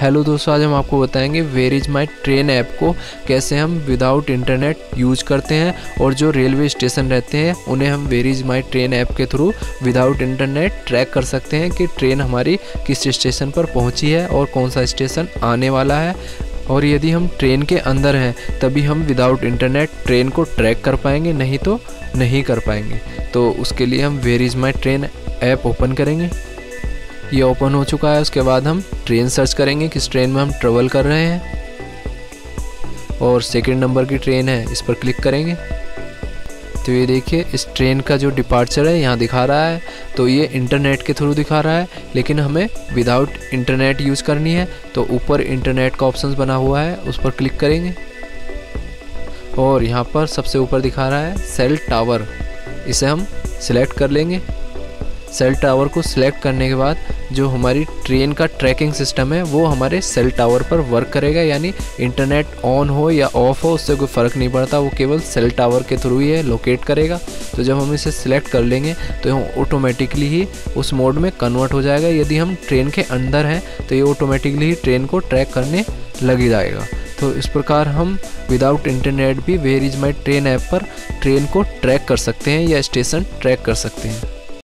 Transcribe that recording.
Hello दोस्तों, आज हम आपको बताएँगे where is my train app को कैसे हम विदाउट इंटरनेट यूज़ करते हैं और जो रेलवे स्टेशन रहते हैं, उन्हें हम where is my train app के थ्रू विदाउट इंटरनेट ट्रैक कर सकते हैं कि ट्रेन हमारी किस स्टेशन पर पहुँची है और कौन सा स्टेशन आने वाला है। और यदि हम ट्रेन के अंदर हैं, तभी हम विदाउट इंटरनेट ट्रेन को ट्रैक कर पाएँगे, नहीं तो नहीं कर पाएँगे। तो उसके लिए हम where is my train app open करेंगे। ये ओपन हो चुका है, उसके बाद हम ट्रेन सर्च करेंगे किस ट्रेन में हम ट्रेवल कर रहे हैं। और सेकंड नंबर की ट्रेन है, इस पर क्लिक करेंगे। तो ये देखिए, इस ट्रेन का जो डिपार्चर है, यहाँ दिखा रहा है। तो ये इंटरनेट के थ्रू दिखा रहा है, लेकिन हमें विदाउट इंटरनेट यूज़ करनी है तो ऊपर इंटरनेट का ऑप्शन बना हुआ है, उस पर क्लिक करेंगे। और यहाँ पर सबसे ऊपर दिखा रहा है सेल टावर इसे हम सिलेक्ट कर लेंगे। सेल टावर को सिलेक्ट करने के बाद जो हमारी ट्रेन का ट्रैकिंग सिस्टम है, वो हमारे सेल टावर पर वर्क करेगा, यानी इंटरनेट ऑन हो या ऑफ़ हो, उससे कोई फ़र्क नहीं पड़ता। वो केवल सेल टावर के थ्रू ही है, लोकेट करेगा। तो जब हम इसे सिलेक्ट कर लेंगे तो हम ऑटोमेटिकली ही उस मोड में कन्वर्ट हो जाएगा। यदि हम ट्रेन के अंदर हैं तो ये ऑटोमेटिकली ही ट्रेन को ट्रैक करने लग जाएगा। तो इस प्रकार हम विदाउट इंटरनेट भी where is my train app पर ट्रेन को ट्रैक कर सकते हैं या स्टेशन ट्रैक कर सकते हैं।